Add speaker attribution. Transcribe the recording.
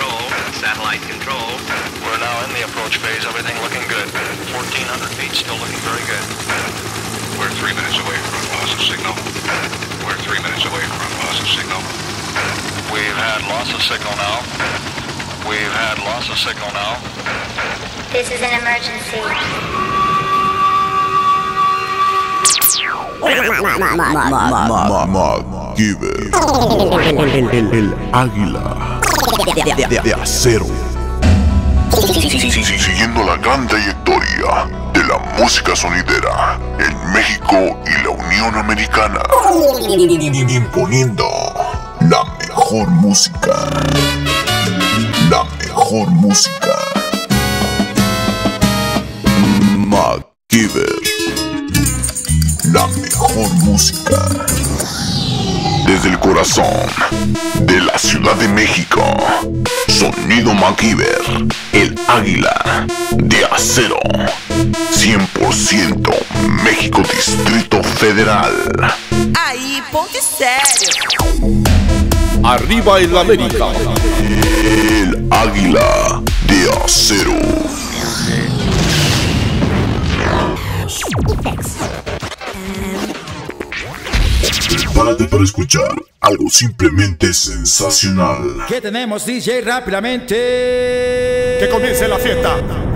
Speaker 1: control. Satellite control.
Speaker 2: We're now in the approach phase. Everything looking good. 1,400 feet, still looking very good.
Speaker 3: We're three minutes away from loss of signal. We're three minutes away from loss of signal.
Speaker 2: We've had loss of signal now. We've had loss of signal now.
Speaker 4: This is an emergency.
Speaker 5: Give it. El Águila. De, de- de acero. Siguiendo la gran trayectoria de la música sonidera en México y la Unión Americana. Imponiendo la mejor música. La mejor música. MacGyver. La mejor música. Desde el corazón de la Ciudad de México. Sonido MacGyver. El águila de acero. 100% México Distrito Federal. Aí, ponto sério.
Speaker 6: Arriba el América.
Speaker 5: El águila Prepárate para escuchar algo simplemente sensacional.
Speaker 7: ¿Qué tenemos, DJ? Rápidamente. Que comience la
Speaker 8: fiesta.